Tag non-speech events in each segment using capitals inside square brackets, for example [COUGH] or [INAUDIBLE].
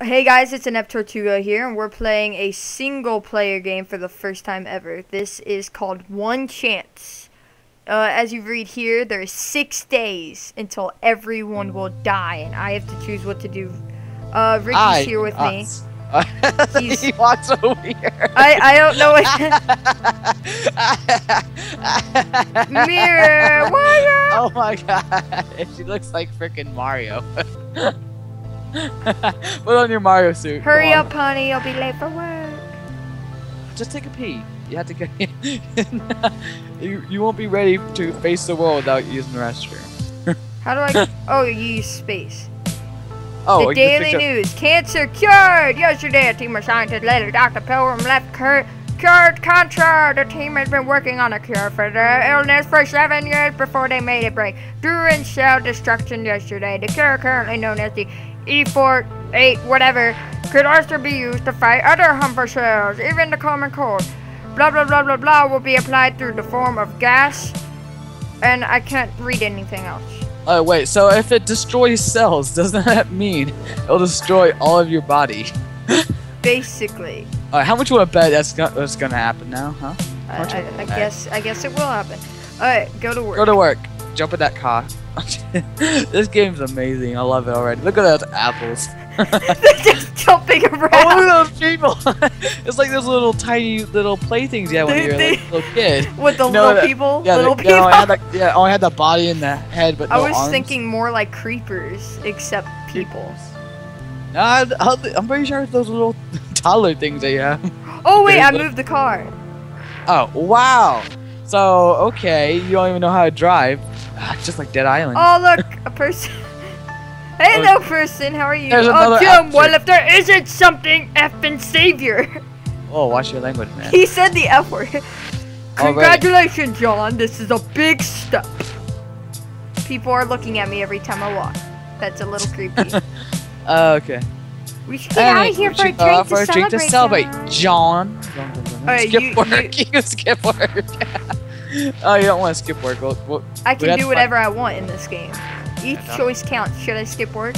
Hey guys, it's Inept Tortuga here, and we're playing a single player game for the first time ever. This is called One Chance. Uh, as you read here, there is six days until everyone will die, and I have to choose what to do. Uh, Ricky's I- here with me. us. [LAUGHS] He's- he walks over here. I, I don't know what. [LAUGHS] Mirror, what oh my [LAUGHS] god, she looks like freaking Mario. [LAUGHS] Put on your Mario suit. Hurry up, honey, I'll be late for work. Just take a pee. You have to get. [LAUGHS] you you won't be ready to face the world without using the restroom. [LAUGHS] How do I? oh, you use space. Oh, the Daily News. Cancer cured. Yesterday, a team of scientists led to Dr. Pilgrim left cur- cured cancer. The team has been working on a cure for the illness for seven years before they made it break. During cell destruction yesterday, the cure, currently known as the E48 whatever, could also be used to fight other harmful cells, even the common cold. Blah blah blah blah blah will be applied through the form of gas, and I can't read anything else. Oh wait, so if it destroys cells, [LAUGHS] doesn't that mean it'll destroy all of your body? [LAUGHS] Basically. Alright, how much you want to bet that's gonna, that's gonna happen now, huh? I, I. I guess I guess it will happen. Alright, go to work. Go to work. Jump in that car. [LAUGHS] this game's amazing. I love it already. Look at those apples. [LAUGHS] They're just jumping [LAUGHS] oh, around. Oh, look at those people! it's like those little tiny little playthings you had when you were like a little kid. With the You little people, Yeah, little they, people. yeah, only had the, yeah, only had the body and the head, but I no was arms. thinking more like creepers, except people. No, I, I- I'm pretty sure it's those little toddler things that you have. Oh wait, I moved the car. Oh, wow. So, okay, you don't even know how to drive. It's [SIGHS] just like Dead Island. Oh look, a person. [LAUGHS] Hello, person. How are you? Oh, Jim. Well, if there isn't something effing savior. [LAUGHS] Oh, watch your language, man. he said the F word. Congratulations, John. This is a big step. People are looking at me every time I walk. That's a little creepy. Uh, [LAUGHS] okay. We should get out of here for a drink, out to, for a celebrate, to celebrate. John. John. Alright, skip you- work. You, can skip work. Oh, you don't want to skip work. Well, well, I can do fun. whatever I want in this game. Each Okay. choice counts. Should I skip work?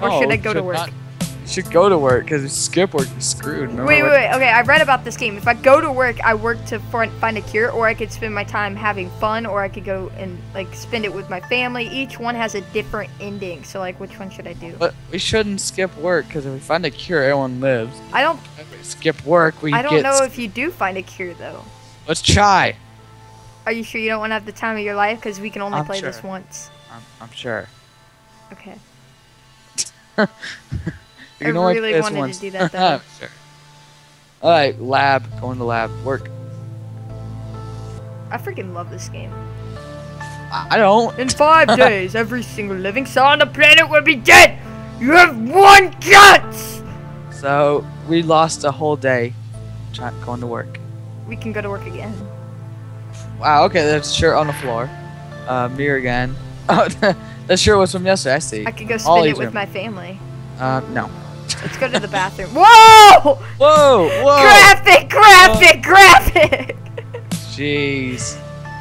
Or no, should I you go to work? not- you should go to work because skip work is screwed. Remember Wait, wait, wait. Okay, I read about this game. If I go to work, I work to find a cure, or I could spend my time having fun, or I could go and like spend it with my family. Each one has a different ending. So like, which one should I do? But we shouldn't skip work because if we find a cure, everyone lives. I don't. If we skip work, we I don't get. know if you do find a cure though. Let's try. Are you sure you don't want to have the time of your life? Because we can only I'm play this once. I'm, I'm sure. Okay. [LAUGHS] You I really wanted to do [LAUGHS] that, though. sure. All right, lab. Going to lab. Work. I freaking love this game. I don't. In five [LAUGHS] days, every single living cell on the planet will be dead. You have one chance. So we lost a whole day trying going to work. We can go to work again. Wow. Okay, there's a shirt on the floor. Uh, mirror again. [LAUGHS] Oh, [LAUGHS] that shirt was from yesterday. I see. I could go All spend it with are- my family. Uh, no. Let's go to the [LAUGHS] bathroom. Whoa! Whoa! Whoa! Graphic, graphic, graphic! Jeez.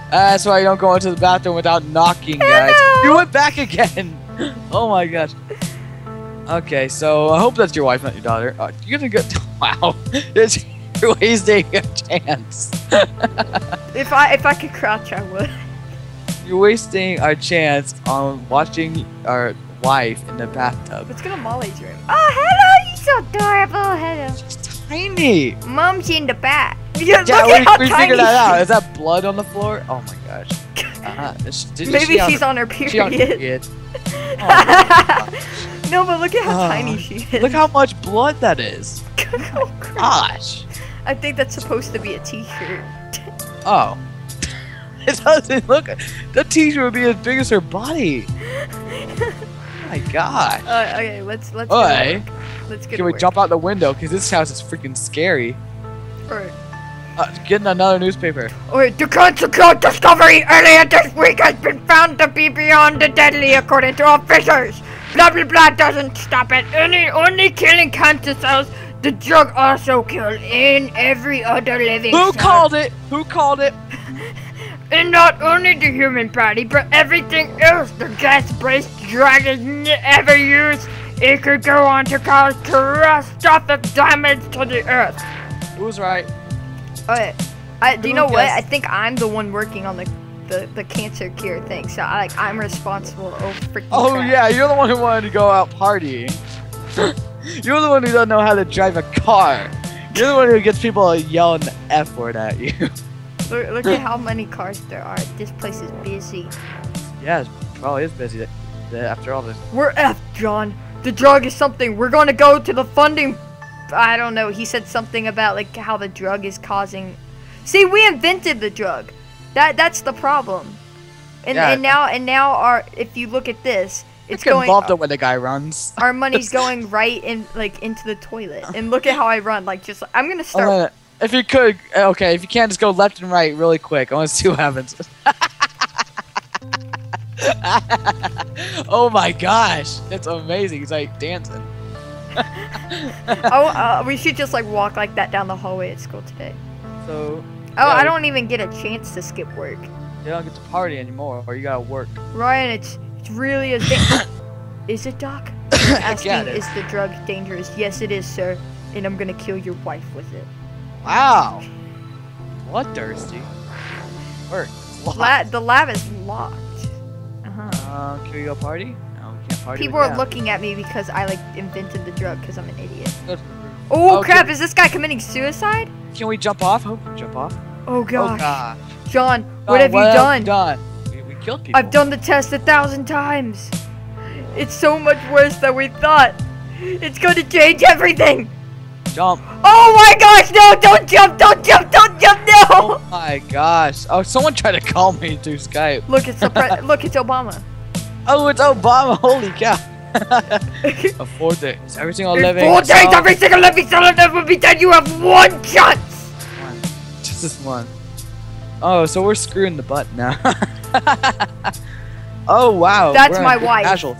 That's why you don't go into the bathroom without knocking, guys. You went back again. Oh my gosh. Okay, so I hope that's your wife, not your daughter. Uh, you're gonna go. Wow. You're wasting a chance. If I if I could crouch, I would. [LAUGHS] You're wasting our chance on watching our wife in the bathtub. Let's go to Molly's room. Oh, hello! You're so adorable. Hello. She's tiny. Mom's in the bath. [LAUGHS] Yeah, Yeah, look we, at how we tiny figured that out. is. That blood on the floor? Oh my gosh. [LAUGHS] Uh, Did- Maybe she on she's her- on her she on her period. period? Oh, no, but look at how Oh, tiny she is. Look how much blood that is. Oh. Gosh. I think that's supposed to be a t-shirt. Oh. [LAUGHS] It doesn't look. The t-shirt would be as big as her body. Oh [LAUGHS] my god. Uh, okay, let's let's go to Let's get Can we work. jump out the window? Because this house is freaking scary. Or, Uh, getting another newspaper. or the cancer cure discovery earlier this week has been found to be beyond the deadly according to officials. Blah blah blah doesn't stop at any only killing cancer cells. The drug also killed in every other living Who cell. called it? Who called it? [LAUGHS] and not only the human body, but everything else the gas-based drug has ever used It could go on to cause catastrophic damage to the earth. Who's right? Okay. I, do you Who know what? I think I'm the one working on the the, the cancer cure thing. So I like I'm responsible. Oh freaking Oh crap. yeah, you're the one who wanted to go out partying. [LAUGHS] you're the one who don't know how to drive a car. You're the one who gets people yelling the F word at you. [LAUGHS] Look, look at how many cars there are. This place is busy. yeah, it probably is busy after all this. We're F, John. The drug is something. We're gonna go to the funding. I don't know. He said something about like how the drug is causing. See, we invented the drug. That that's the problem. And, Yeah. and now and now our if you look at this, it's Let's get going. involved in when the guy runs. [LAUGHS] Our money's [LAUGHS] going right in like into the toilet. And look at how I run. Like just I'm gonna start. wait, if you could, okay, if you can, just go left and right really quick. I want to see what happens. [LAUGHS] oh my gosh, it's amazing. He's like dancing. oh, uh, we should just like walk like that down the hallway at school today. So Oh, Yeah, I don't even get a chance to skip work. you don't get to party anymore, or you gotta work. Ryan, it's it's really a thing. [COUGHS] is it, Doc? [COUGHS] Asking, Get it. is the drug dangerous? Yes, it is, sir. And I'm gonna kill your wife with it. Wow. Bloodthirsty. Work. La- the lab is locked. Uh huh. Uh, can we go party? No, we can't party. People are looking at me because I like invented the drug because I'm an idiot. Good. Oh Oh, crap! Is this guy committing suicide? Can we jump off? We jump off. Oh gosh. Oh gosh. John, Oh, what have you done? done? We, we killed people. I've done the test a thousand times. It's so much worse than we thought. It's gonna change everything. Jump. Oh my gosh! No! Don't jump! Don't jump! Don't jump! No! Oh my gosh. Oh, someone tried to call me through Skype. Look, it's the [LAUGHS] look, it's Obama. Oh, it's Obama. Holy cow. [LAUGHS] A four days. Every single In living. four days, soul- every single living cell on Earth will be dead. You have one chance. One. Just this one. Oh, so we're screwing the butt now. [LAUGHS] [LAUGHS] oh wow. That's my wife. casual.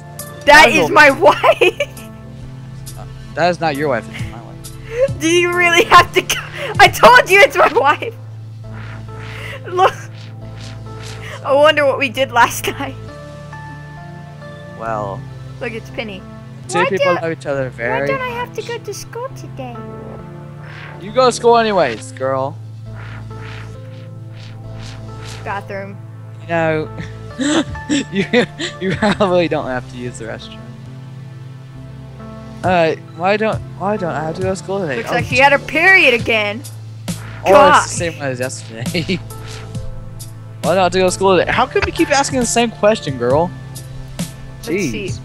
That Casual. is my [LAUGHS] wife. Uh, that is not your wife. It's my wife. Do you really have to? Go- I told you it's my wife. Look. I wonder what we did last night. Well, Look, it's Penny. two Why people love each other Why don't I have to go to school today? You go to school anyways, girl. Bathroom. You know, [LAUGHS] you you probably don't have to use the restroom. Alright, why don't why don't I have to go to school today? Looks oh, like she had her period again. Oh, it's the same one as yesterday. [LAUGHS] why don't I have to go to school today? How come we keep asking the same question, girl? Let's see. Jeez.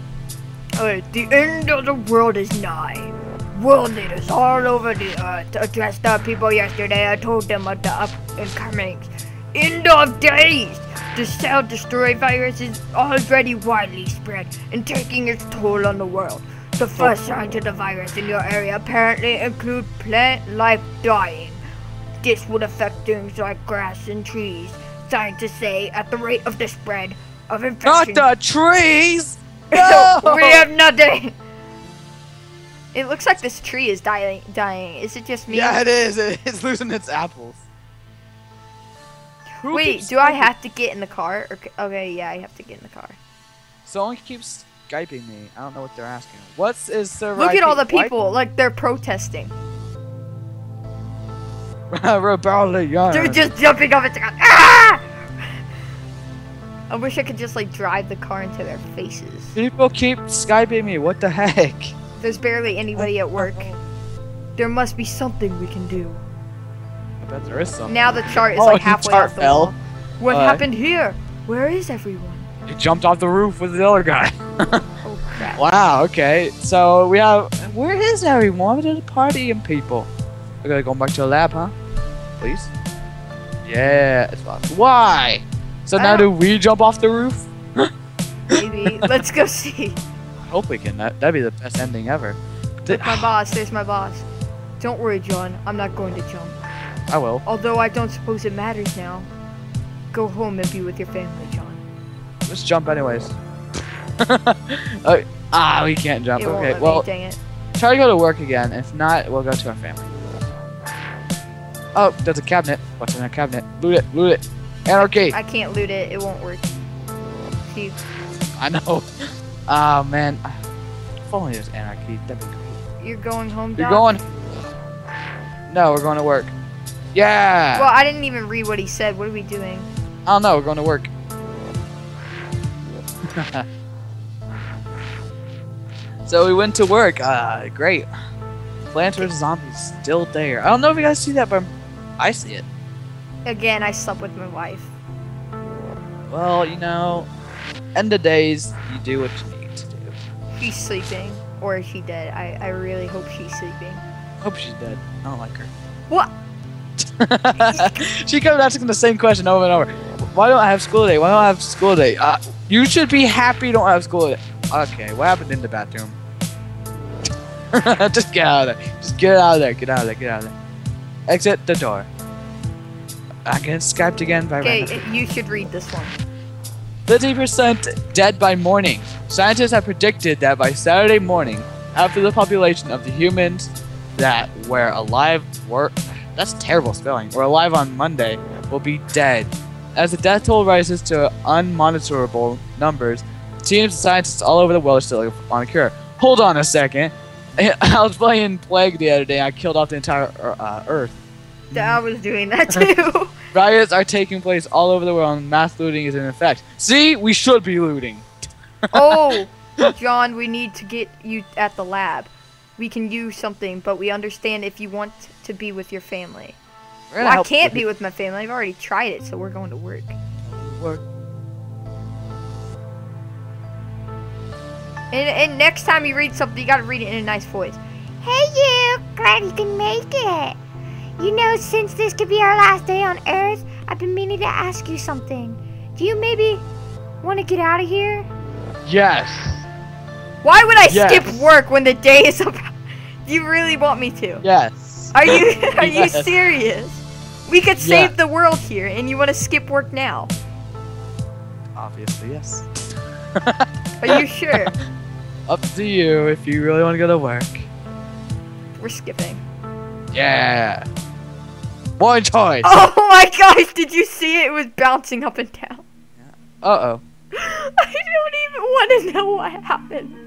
Okay, the end of the world is nigh. World leaders all over the earth addressed the people yesterday. I told them of the up and comings. End of days! The cell destroy virus is already widely spread and taking its toll on the world. The first oh. signs of the virus in your area apparently include plant life dying. This would affect things like grass and trees. Scientists say at the rate of the spread of infection. Not the trees! [LAUGHS] No! we have nothing. It looks like this tree is dying. Dying. Is it just me? Yeah, it is. It's losing its apples. Who Wait, do I have to get in the car? Or, okay, yeah, I have to get in the car. Someone keeps skyping me. I don't know what they're asking. What's is the Look at all the IP? People. Like they're protesting. [LAUGHS] Rebellion. They're just jumping off it. Ah! I wish I could just like drive the car into their faces. People keep skyping me. What the heck? There's barely anybody at work. There must be something we can do. I bet there is something. Now the chart is Oh, like halfway chart off the fell. wall. What Uh, happened here? Where is everyone? He jumped off the roof with the other guy. [LAUGHS] Oh crap. wow. Okay. So we have. Where is everyone? Where are the and people? We gotta go back to the lab, huh? Please. Yeah. It's fine. Why? So now do we jump off the roof? [LAUGHS] Maybe. Let's go see. I hope we can. That, that'd be the best ending ever. Did- There's my [SIGHS] boss. There's my boss. Don't worry, John. I'm not going to jump. I will. Although I don't suppose it matters now. Go home and be with your family, John. Let's jump anyways. Uh, [LAUGHS] ah, we can't jump. It Okay, well, me, dang it. try to go to work again. If not, we'll go to our family. Oh, there's a cabinet. What's in that cabinet? Loot it, loot it. Anarchy. I can't loot it. It won't work. See, I know. Ah, man. If only there's anarchy, that'd be great. You're going home, You're going. No, we're going to work. Yeah. Well, I didn't even read what he said. What are we doing? I don't know. We're going to work. [LAUGHS] so we went to work. Uh, great. Plants vs Zombies still there. I don't know if you guys see that, but I see it. Again, I slept with my wife. Well, you know, end of days, you do what you need to do. She's sleeping. Or is she dead? I, I really hope she's sleeping. Hope she's dead. I don't like her. What? [LAUGHS] she kept asking the same question over and over. Why don't I have school day? Why don't I have school day? Uh, you should be happy you don't have school day. Okay, what happened in the bathroom? [LAUGHS] Just get out of there. Just get out of there. Get out of there. Get out of there. Exit the door. I get Skyped again by Okay, you should read this one. 50% dead by morning. Scientists have predicted that by Saturday morning, after the population of the humans that were alive were that's terrible spelling. We're alive on Monday We'll be dead. As the death toll rises to unmonitorable numbers, teams of scientists all over the world are still on a cure. Hold on a second. [LAUGHS] I was playing Plague the other day. I killed off the entire uh, Earth. I was doing that [LAUGHS] too. [LAUGHS] Riots are taking place all over the world, and mass looting is in effect. See, we should be looting. oh, John, we need to get you at the lab. We can use something, but we understand if you want to be with your family. Well, I can't be with my family. I've already tried it, so we're going to work. work. And, and next time you read something, you gotta read it in a nice voice. Hey, you! Glad you can make it. You know, since this could be our last day on Earth, I've been meaning to ask you something. Do you maybe want to get out of here? Yes. Why would I Yes. skip work when the day is [LAUGHS] about? Do you really want me to? Yes. Are you [LAUGHS] are you serious? We could Yeah. save the world here, and you want to skip work now? Obviously, yes. Are you sure? [LAUGHS] Up to you if you really want to go to work. We're skipping. Yeah. One choice. Oh my gosh! Did you see it? It was bouncing up and down. Uh oh. I don't even want to know what happened.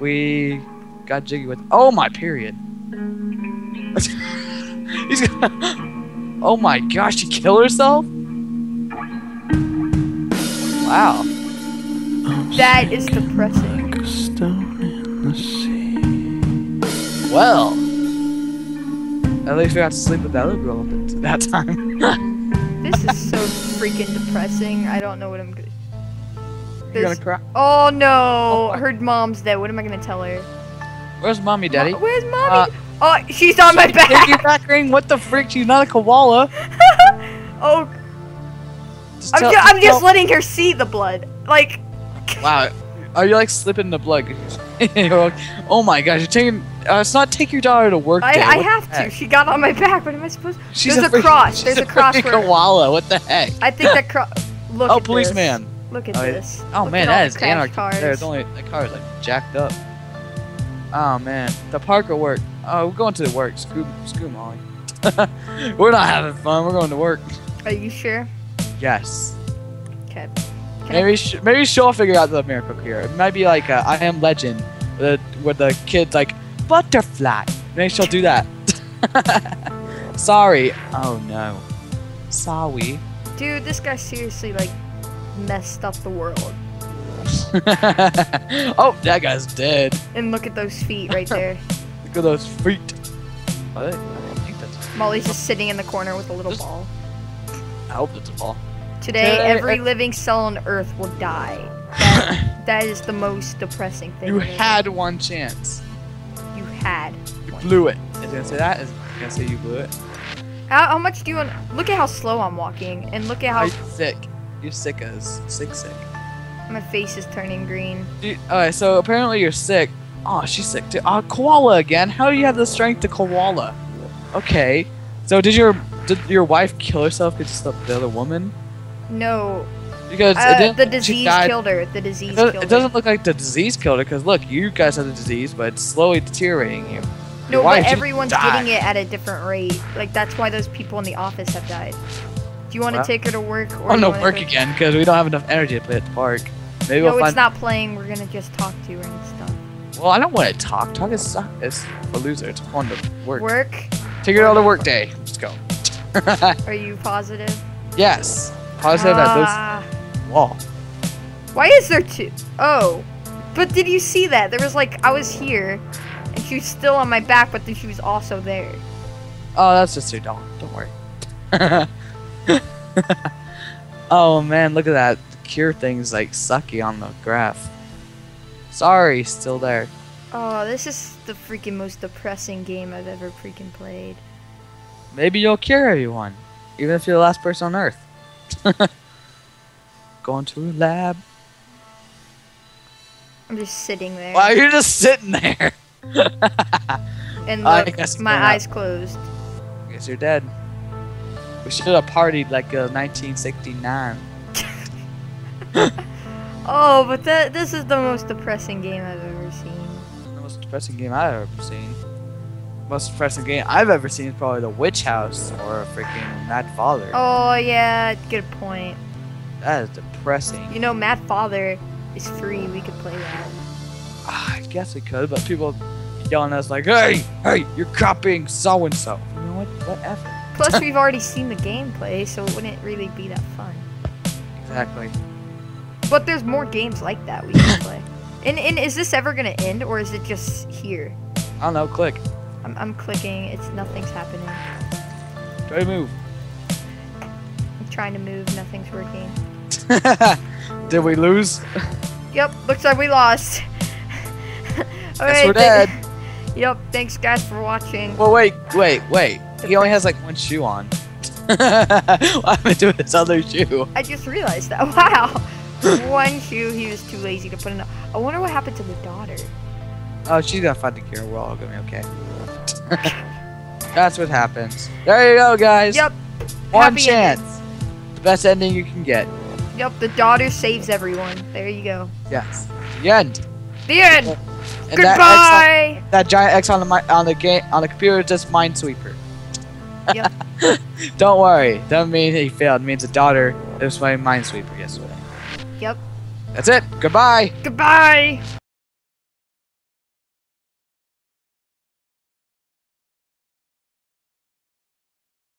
We got jiggy with. Oh my period. [LAUGHS] He's gonna. Oh my gosh, she killed herself. Wow. That is depressing. Like a stone in the sea. Well. At least we got to sleep with that little girl at that time. [LAUGHS] This is so freaking depressing. I don't know what I'm gonna. You're gonna cry. Oh no! Oh. Her mom's dead. What am I gonna tell her? Where's mommy, daddy? Mo- Where's mommy? Uh, oh, she's on my back. Piggyback ring? [LAUGHS] What the frick? She's not a koala. [LAUGHS] oh, Just I'm, tell- ju- I'm just letting her see the blood. Like, [LAUGHS] Wow. Are you like slipping the blood? Like, oh my gosh, you're taking. Uh, it's not take your daughter to work I, day. I What have to. She got on my back. What am I supposed? She's There's a freaking- cross. she's There's a a cross freaking where- koala. What the heck? I think that cross. Look oh, policeman. This. Look at Oh, this. Oh Look man, that is all that the anarchy. cars. There's only the car is like jacked up. Oh man, the park or work? Oh, we're going to the work. Screw, screw Molly. [LAUGHS] we're not having fun. We're going to work. Are you sure? Yes. Okay. Maybe sh- maybe she'll figure out the miracle cure. It might be like uh, I Am Legend, where the, where the kid's like butterfly. Maybe she'll do that. [LAUGHS] Sorry. Oh no. Sorry. Dude, this guy seriously like messed up the world. [LAUGHS] oh, that guy's dead. And look at those feet right there. [LAUGHS] Look at those feet. I think, I think that's. Molly's just sitting in the corner with a little Just- ball. I hope it's a ball. Today, Today, every uh, living cell on Earth will die. That, [COUGHS] that is the most depressing thing. You ever- had one chance. You had. You blew it. Is it gonna say that? Is it gonna say you blew it? How, how much do you want? Look at how slow I'm walking, and look at how sick. You're sick as sick sick. my face is turning green. Dude, Alright, so apparently you're sick. Oh, she's sick too. Oh, koala again. How do you have the strength to koala? Okay. So did your did your wife kill herself because slept with the other woman? No, Because uh, the disease killed her. The disease It, doesn't- it doesn't look like the disease killed her. Because look, you guys have the disease, but it's slowly deteriorating you. No, but everyone's died. getting it at a different rate. Like that's why those people in the office have died. Do you want to Well, take her to work? Or Oh you no, wanna work go- again because we don't have enough energy to play at the park. Maybe no, we'll it's not playing. We're gonna just talk to her and stuff. Well, I don't want to talk. Talk is su- is for losers. It's fun to work. Work? Take it all to work day. Let's go. [LAUGHS] Are you positive? yes. Positive at Ah, this wall. why is there two? Oh, but did you see that? There was like I was here, and she was still on my back, but then she was also there. Oh, that's just your dog. Don't worry. [LAUGHS] [LAUGHS] oh man, look at that. The cure thing's like sucky on the graph. Sorry, still there. Oh, this is the freaking most depressing game I've ever freaking played. Maybe you'll cure everyone, even if you're the last person on Earth. [LAUGHS] Going to a lab. I'm just sitting there, Wow, you're just sitting there. [LAUGHS] and look, my eyes closed. I Guess you're dead. We should have partied like uh, 1969. [LAUGHS] Oh, but that this is the most depressing game I've ever seen. The most depressing game I've ever seen. Most depressing game I've ever seen is probably The Witch House or a freaking Mad Father. Oh yeah, good point. That is depressing. You know, Mad Father is free. We could play that. Ah, I guess we could, but people yelling at us like, "Hey, hey, you're copying so and so." You know what? Whatever. Plus, [LAUGHS] we've already seen the gameplay, so it wouldn't really be that fun. Exactly. But there's more games like that we can play. [LAUGHS] And, and is this ever gonna end, or is it just here? I don't know. Click. I'm, I'm clicking. It's nothing's happening. Try to move. I'm trying to move. Nothing's working. [LAUGHS] Did we lose? Yep. Looks like we lost. Guess Alright, we're dead. Yep. Thanks, guys, for watching. Well, wait, wait, wait. He only has like one shoe on. what happened to his other shoe? I just realized that. [LAUGHS] Wow. One shoe he was too lazy to put in. I wonder what happened to the daughter. Oh, she's gonna find the cure. We're all gonna be okay. [LAUGHS] That's what happens. There you go, guys. Yep. One happy chance. endings. The best ending you can get. Yep. The daughter saves everyone. There you go. Yes. The end. The end. And Goodbye. That, X on, that giant X on the on the game on the computer is just Minesweeper. Yep. [LAUGHS] Don't worry. Doesn't mean he failed. It means a daughter was playing Minesweeper yesterday. Yep. That's it. Goodbye. Goodbye.